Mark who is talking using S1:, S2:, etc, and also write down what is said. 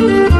S1: you